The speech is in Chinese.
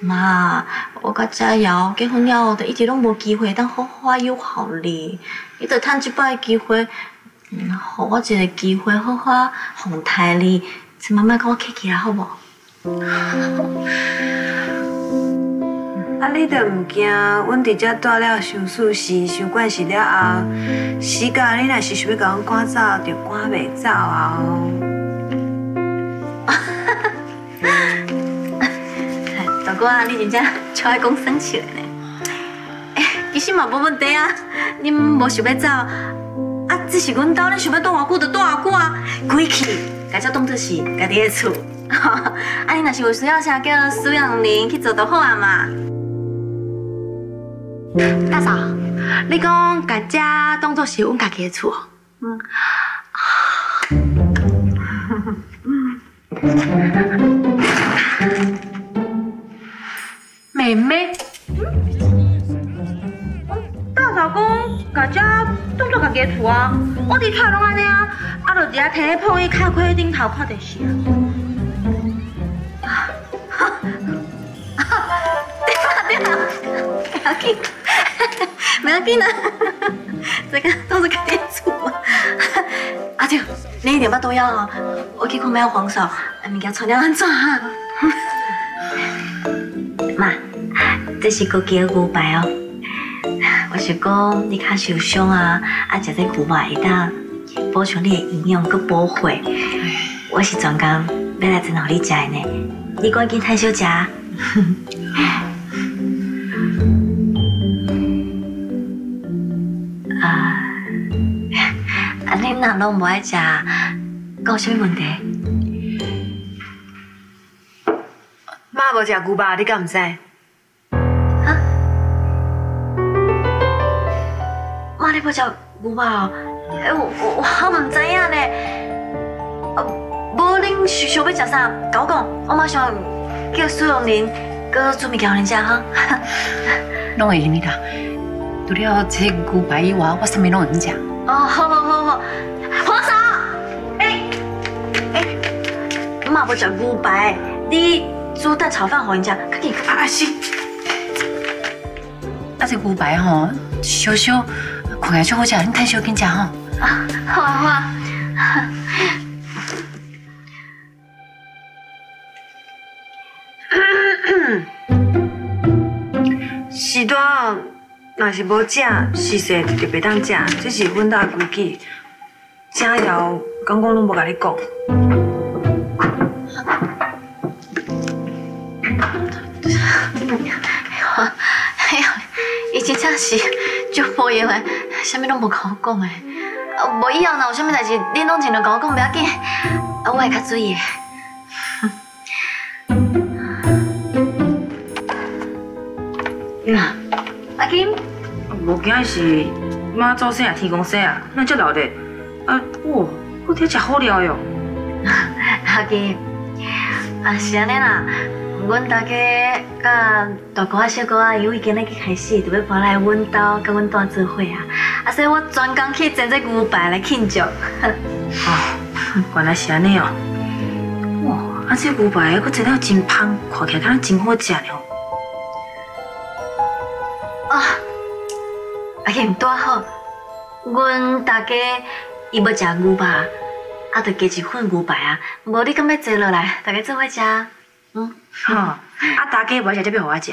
妈，我甲佳瑶结婚了后，就一直拢无机会当好好友好你，你得趁这摆机会，嗯，给我一个机会好好哄待你，请妈妈跟我客气啦，好无？啊，你都唔惊，阮伫遮住了收数时收惯势了后，时间你若是想要甲阮赶走，就赶袂走啊！大哥啊，你真正超爱讲生气的呢。哎，其实嘛无问题啊，你无想要走，啊，只是阮兜你想要住偌久就住偌久啊，归去，家只当作是家己的厝。啊，你若是有需要啥，叫苏阳玲去做就好啊嘛。大嫂，你讲家家当作是阮家己的厝，嗯。妹 讲家家当作家己的厝啊，我伫厝拢安尼啊，啊，就只摕咧铺椅卡开顶头看电视啊。对啦对啦，不要紧。没要紧啦，这个都是开店厝嘛。阿舅，你一点半都要哦，我去看买黄嫂，物件穿了安怎哈？妈，这是枸杞牛排哦。我是讲你较受伤啊，啊食这牛排会当补充你的营养，佮补血。我是专工要来整好你食的呢，你赶紧趁小食。那拢无爱食，有啥问题？妈无食牛排，你敢唔知？妈你我我我唔知影呢。啊，无恁想想要食啥？甲我讲，我马上叫苏永林哥准备给恁食哈。拢会用的，除了这牛排以外，我啥物拢会食。哦，好好好好。黄嫂，哎哎，妈不食牛排，你煮蛋炒饭给人家，赶紧快去。啊，这牛排吼，小小看起来就好食，你太小紧食吼。啊，好啊好啊。时段若是无食，实说就袂当食，这是阮家规矩。佳瑶刚刚拢无甲你讲，哎呀，伊真正是足无用的，啥物拢无甲我讲的。无以后若有啥物代志，恁拢尽量甲我讲，不要紧，我会较注意的。阿金，无惊是妈早生啊，天公生啊，咱只老的。啊，哇，我听食好料哟！阿金，啊是安尼啦，阮大家甲大哥啊、小哥啊，因为今日去开始，就要搬来阮家，甲阮大做伙啊，啊所以我专工去整这牛排来庆祝。哦，原来是安尼哦！哇，啊这牛排佫整了真香，看起来敢真好食呢。啊，阿金多好，阮大家。伊要食牛排，啊，就加一份牛排啊。无你敢要坐落来，大家做伙食？嗯，好。啊，大家无食，就要互我食。